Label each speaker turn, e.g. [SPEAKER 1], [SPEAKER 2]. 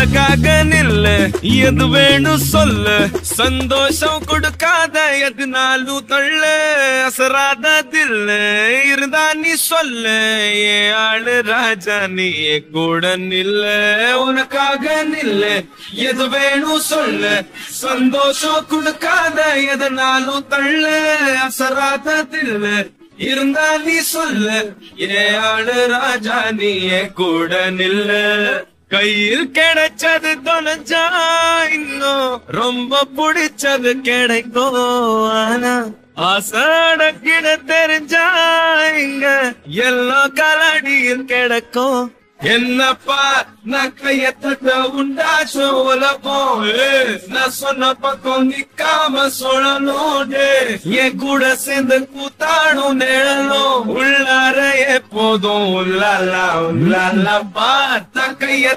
[SPEAKER 1] உனக்காக நில்லு. எது வேணும் சொல்லு. சந்தோஷம் கொடுக்காத எதுனாலும் தள்ளு அசராத தில்லு. இருந்தா நீ சொல்லு. ஏ ஆளு ராஜா நீ கூட நில்லு. உனக்காக நில்லு. எது வேணும் சொல்லு. சந்தோஷம் கொடுக்காத எதனாலும் தள்ளு அசராத தில்லு. இருந்தா நீ சொல்லு. ஏ ஆளு ராஜா நீ கூட நில்லு. கையில் கிடைச்சது தொலைஞ்சா இன்னும் ரொம்ப பிடிச்சது கிடைக்கும். ஆனா ஆசாடக்கிட தெரிஞ்சா இங்க எல்லா கலடியில் கிடைக்கும். என்னப்பா நான் கைய தட்ட உண்டாச்சு உலகம் நான் சொன்ன பக்கம் நிக்காம சொல்லணும் என் கூட சேர்ந்து கூத்தாடும் நிழலும். உள்ள எப்போதும் உள்ளாலா உள்ளாலா பார்த்தா கைய